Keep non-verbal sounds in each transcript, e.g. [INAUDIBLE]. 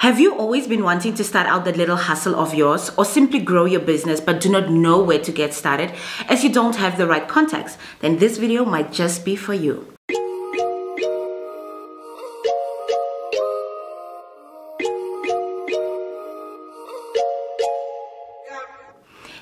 Have you always been wanting to start out that little hustle of yours or simply grow your business but do not know where to get started as you don't have the right contacts? Then this video might just be for you.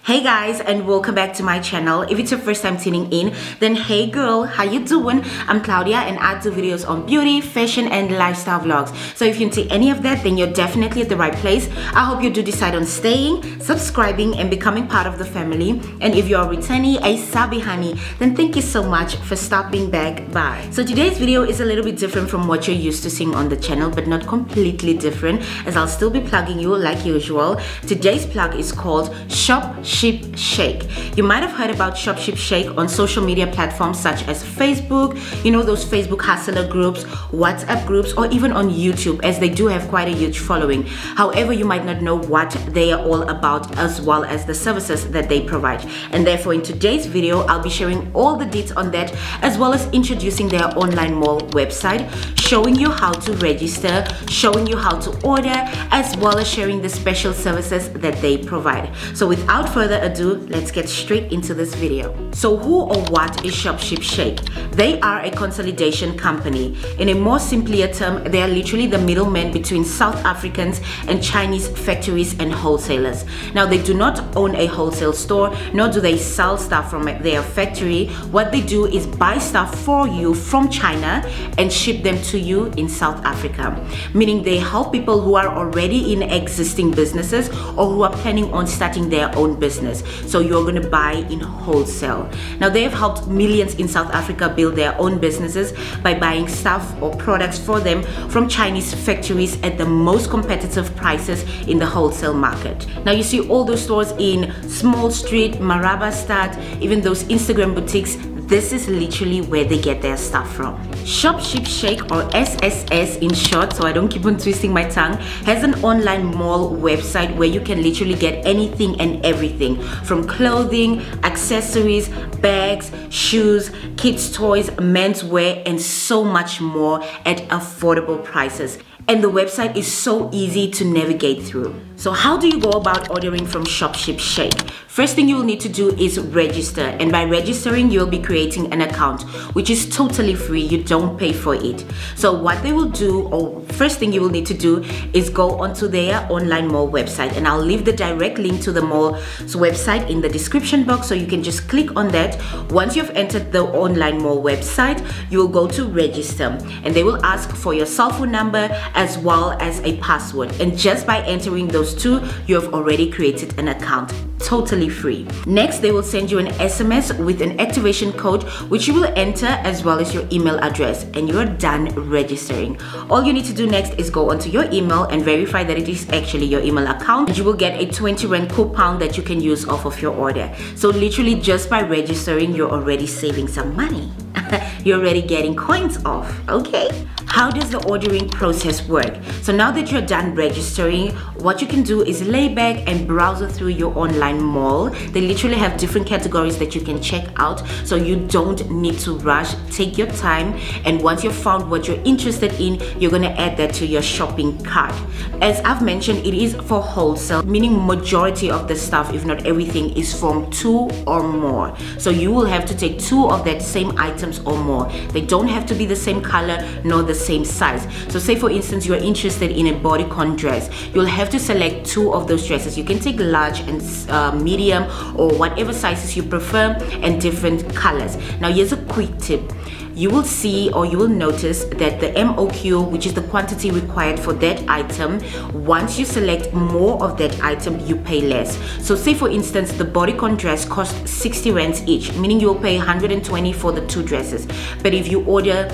Hey guys and welcome back to my channel. If it's your first time tuning in, then hey girl, how you doing? I'm Claudia and I do videos on beauty, fashion and lifestyle vlogs. So if you into any of that, then you're definitely at the right place. I hope you do decide on staying, subscribing and becoming part of the family. And if you're a returnee, a subbie honey, then thank you so much for stopping back by. So today's video is a little bit different from what you're used to seeing on the channel, but not completely different as I'll still be plugging you like usual. Today's plug is called Shop Ship Shake. You might have heard about Shop Ship Shake on social media platforms such as Facebook, you know those Facebook hustler groups, WhatsApp groups, or even on YouTube as they do have quite a huge following. However, you might not know what they are all about as well as the services that they provide. And therefore in today's video, I'll be sharing all the deets on that as well as introducing their online mall website, showing you how to register, showing you how to order, as well as sharing the special services that they provide. So without further ado, let's get straight into this video. So who or what is Shopship Shake? They are a consolidation company. In a more simpler term, they are literally the middlemen between South Africans and Chinese factories and wholesalers. Now they do not own a wholesale store, nor do they sell stuff from their factory. What they do is buy stuff for you from China and ship them to you in South Africa. Meaning they help people who are already in existing businesses or who are planning on starting their own business. So you're going to buy in wholesale. Now they have helped millions in South Africa build their own businesses by buying stuff or products for them from Chinese factories at the most competitive prices in the wholesale market. Now you see all those stores in Small Street, Maraba, Marabastad, even those Instagram boutiques this is literally where they get their stuff from. Shop Ship Shake or SSS in short, so I don't keep on twisting my tongue, has an online mall website where you can literally get anything and everything. From clothing, accessories, bags, shoes, kids toys, menswear and so much more at affordable prices and the website is so easy to navigate through. So how do you go about ordering from ShopShip Shake? First thing you will need to do is register and by registering you'll be creating an account which is totally free, you don't pay for it. So what they will do or first thing you will need to do is go onto their online mall website and I'll leave the direct link to the mall's website in the description box so you can just click on that. Once you've entered the online mall website, you will go to register and they will ask for your cell phone number as well as a password. And just by entering those two, you have already created an account totally free. Next, they will send you an SMS with an activation code which you will enter as well as your email address and you're done registering. All you need to do next is go onto your email and verify that it is actually your email account. You will get a 20 Rand coupon that you can use off of your order. So literally just by registering, you're already saving some money. [LAUGHS] you're already getting coins off, okay? How does the ordering process work? So now that you're done registering, what you can do is lay back and browse through your online mall. They literally have different categories that you can check out so you don't need to rush. Take your time and once you've found what you're interested in, you're gonna add that to your shopping cart. As I've mentioned, it is for wholesale, meaning majority of the stuff, if not everything, is from two or more. So you will have to take two of that same items or more. They don't have to be the same color nor the same size. So say for instance, you're interested in a bodycon dress, you'll have to select two of those dresses. You can take large and uh, medium or whatever sizes you prefer and different colors. Now here's a quick tip you will see or you will notice that the MOQ, which is the quantity required for that item, once you select more of that item, you pay less. So say for instance, the bodycon dress costs 60 rands each, meaning you will pay 120 for the two dresses. But if you order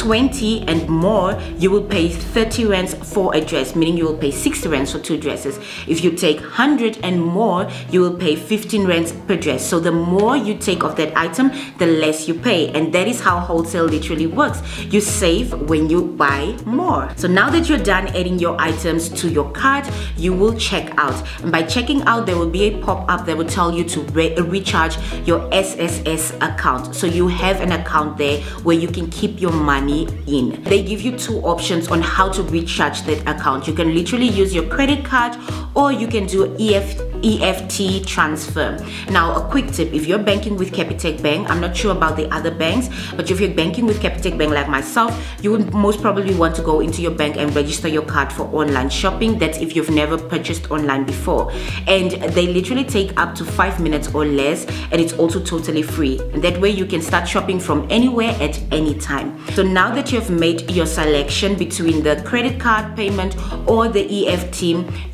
20 and more, you will pay 30 rands for a dress, meaning you will pay 60 rands for two dresses. If you take 100 and more, you will pay 15 rands per dress. So the more you take of that item, the less you pay. And that is how wholesale literally works. You save when you buy more. So now that you're done adding your items to your cart, you will check out. And by checking out, there will be a pop-up that will tell you to re recharge your SSS account. So you have an account there where you can keep your money money in. They give you two options on how to recharge that account. You can literally use your credit card or you can do EFT EFT transfer. Now, a quick tip if you're banking with Capitec Bank, I'm not sure about the other banks, but if you're banking with Capitec Bank like myself, you would most probably want to go into your bank and register your card for online shopping. That's if you've never purchased online before. And they literally take up to five minutes or less, and it's also totally free. And that way, you can start shopping from anywhere at any time. So now that you've made your selection between the credit card payment or the EFT,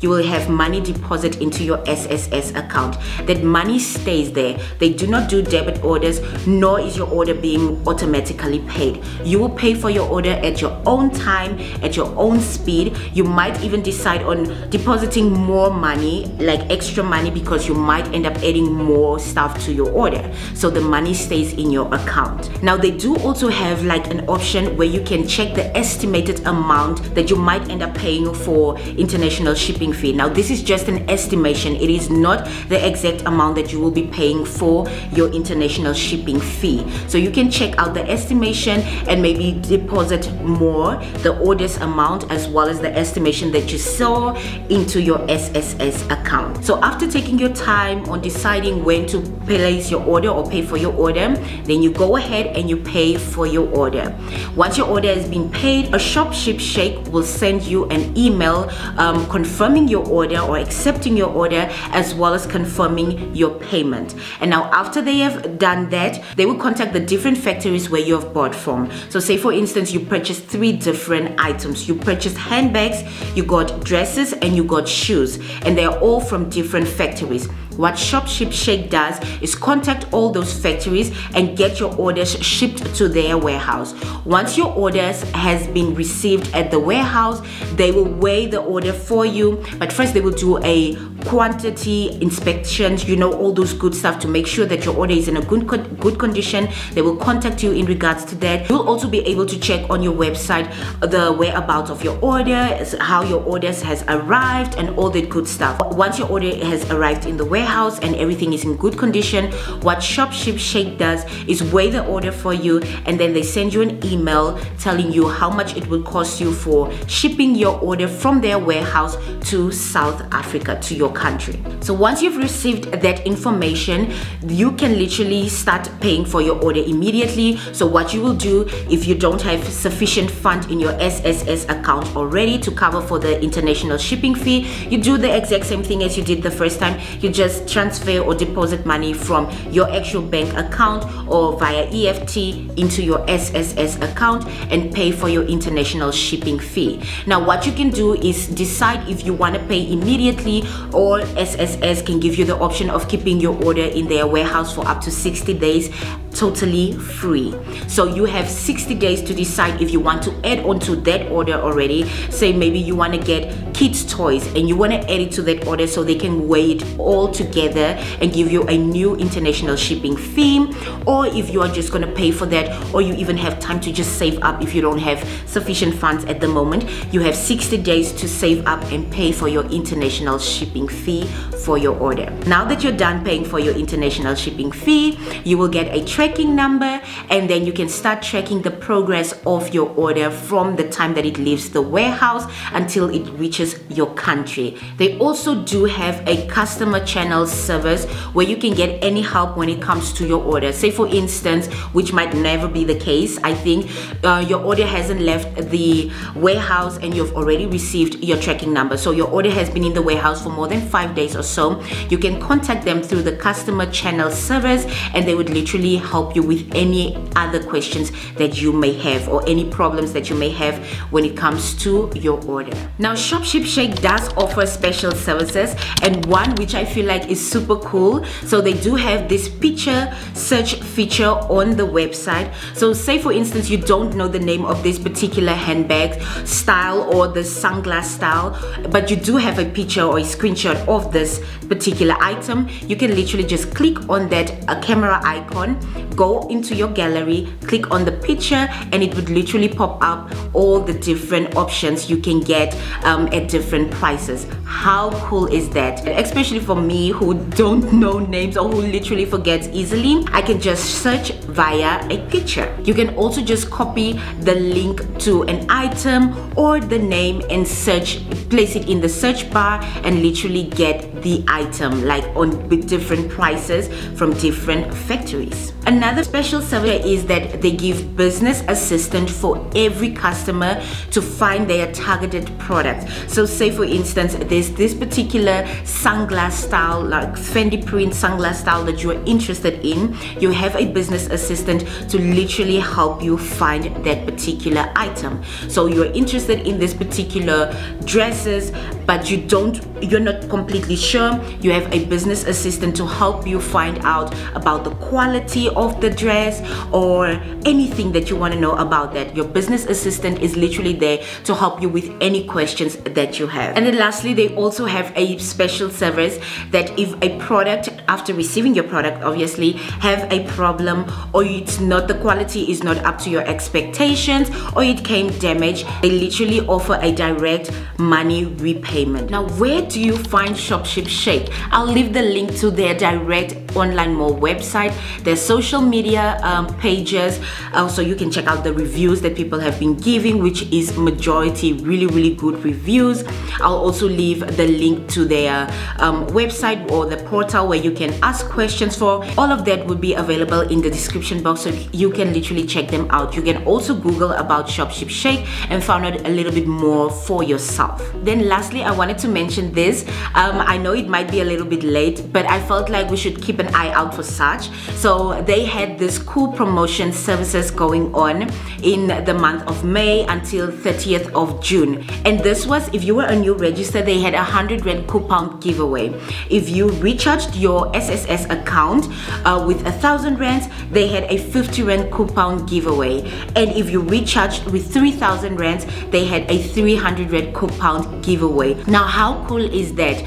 you will have money deposit into your SSS account. That money stays there. They do not do debit orders, nor is your order being automatically paid. You will pay for your order at your own time, at your own speed. You might even decide on depositing more money, like extra money, because you might end up adding more stuff to your order. So the money stays in your account. Now, they do also have like an option where you can check the estimated amount that you might end up paying for international shipping fee. Now, this is just an estimation. It is not the exact amount that you will be paying for your international shipping fee. So you can check out the estimation and maybe deposit more, the orders amount, as well as the estimation that you saw into your SSS account. So after taking your time on deciding when to place your order or pay for your order, then you go ahead and you pay for your order. Once your order has been paid, a shop ship Shake will send you an email um, confirming your order or accepting your order as well as confirming your payment. And now after they have done that, they will contact the different factories where you have bought from. So say for instance, you purchased three different items. You purchased handbags, you got dresses, and you got shoes. And they are all from different factories. What ShopShip Shake does is contact all those factories and get your orders shipped to their warehouse. Once your orders has been received at the warehouse, they will weigh the order for you. But first they will do a quantity inspections, you know, all those good stuff to make sure that your order is in a good, good condition. They will contact you in regards to that. You'll also be able to check on your website the whereabouts of your order, how your orders has arrived and all that good stuff. Once your order has arrived in the warehouse and everything is in good condition, what ShopShip Shake does is weigh the order for you and then they send you an email telling you how much it will cost you for shipping your order from their warehouse to South Africa, to your country. So once you've received that information, you can literally start paying for your order immediately. So what you will do if you don't have sufficient fund in your SSS account already to cover for the international shipping fee, you do the exact same thing as you did the first time. You just transfer or deposit money from your actual bank account or via EFT into your SSS account and pay for your international shipping fee. Now what you can do is decide if you want to pay immediately or SSS can give you the option of keeping your order in their warehouse for up to 60 days totally free. So you have 60 days to decide if you want to add on to that order already. Say maybe you want to get kids toys and you want to add it to that order so they can weigh it all together and give you a new international shipping fee or if you are just going to pay for that or you even have time to just save up if you don't have sufficient funds at the moment you have 60 days to save up and pay for your international shipping fee for your order now that you're done paying for your international shipping fee you will get a tracking number and then you can start tracking the progress of your order from the time that it leaves the warehouse until it reaches your country. They also do have a customer channel service where you can get any help when it comes to your order. Say for instance, which might never be the case, I think uh, your order hasn't left the warehouse and you've already received your tracking number. So your order has been in the warehouse for more than five days or so. You can contact them through the customer channel service and they would literally help you with any other questions that you may have or any problems that you may have when it comes to your order. Now ShopShip Shake does offer special services and one which I feel like is super cool. So they do have this picture search feature on the website. So say for instance you don't know the name of this particular handbag style or the sunglass style but you do have a picture or a screenshot of this particular item you can literally just click on that a camera icon go into your gallery, click on the picture, and it would literally pop up all the different options you can get um, at different prices. How cool is that? Especially for me who don't know names or who literally forgets easily, I can just search via a picture. You can also just copy the link to an item or the name and search, place it in the search bar and literally get the item like on with different prices from different factories. Another special service is that they give business assistant for every customer to find their targeted product. So say for instance, there's this particular sunglass style, like Fendi print sunglass style that you're interested in. You have a business assistant to literally help you find that particular item. So you're interested in this particular dresses, but you don't, you're not completely sure. You have a business assistant to help you find out about the quality of the dress or anything that you want to know about that. Your business assistant is literally there to help you with any questions that you have. And then lastly, they also have a special service that if a product, after receiving your product, obviously, have a problem or it's not, the quality is not up to your expectations or it came damaged, they literally offer a direct money repayment. Now, where do you find Shopship Shake? I'll leave the link to their direct online mall website, their social media um, pages, uh, so you can check out the reviews that people have been giving, which is majority really, really good reviews. I'll also leave the link to their um, website or the portal where you can ask questions for. All of that would be available in the description box so you can literally check them out. You can also Google about Shopship Shake and find out a little bit more for yourself. Then lastly, I wanted to mention this. Um, I know it might be a little bit late, but I felt like we should keep an eye out for such. So they had this cool promotion services going on in the month of May until 30th of June. And this was, if you were a new register, they had a 100 Rand coupon giveaway. If you recharged your SSS account uh, with a thousand rands, they had a 50 Rand coupon giveaway. And if you recharged with 3000 rands, they had a 300 Rand coupon giveaway. Now, how cool is that?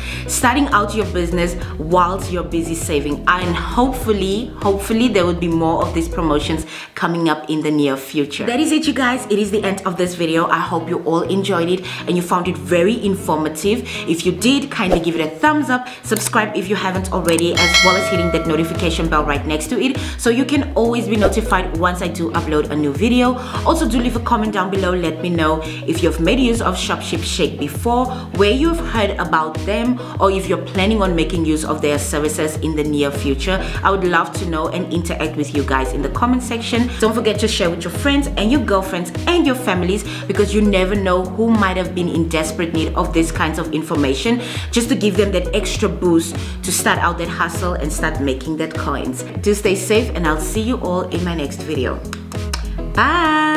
Starting out your business whilst you're busy saving. And hopefully, hopefully there will be more of these promotions coming up in the near future. That is it, you guys. It is the end of this video. I hope you all enjoyed it and you found it very informative. If you did, kindly give it a thumbs up. Subscribe if you haven't already, as well as hitting that notification bell right next to it so you can always be notified once I do upload a new video. Also, do leave a comment down below. Let me know if you've made use of Shopship Shake before, where you've heard about them, or if you're planning on making use of their services in the near future. I would love to know and interact with you guys in the comment section. Don't forget to share with your friends and your girlfriends and your families because you never know who might have been in desperate need of these kinds of information just to give them that extra boost to start out that hustle and start making that coins. Do stay safe and I'll see you all in my next video. Bye!